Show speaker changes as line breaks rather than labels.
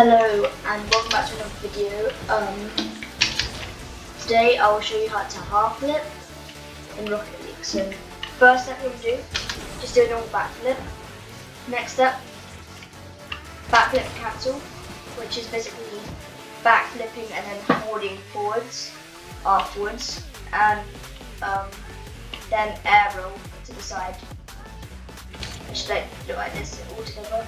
Hello and welcome back to another video. Um, today I will show you how to half flip in Rocket League. So first step you're going to do, just do a normal backflip. Next step, backflip cancel, which is basically backflipping and then holding forwards afterwards, and um, then air roll to the side, which like look like this all together.